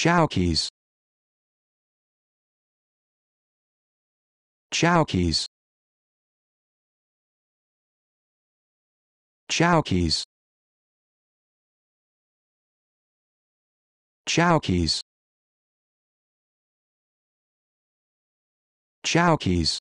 Chowkeys. Chowkeys. Chowkeys. Chowkeys. Chowkeys.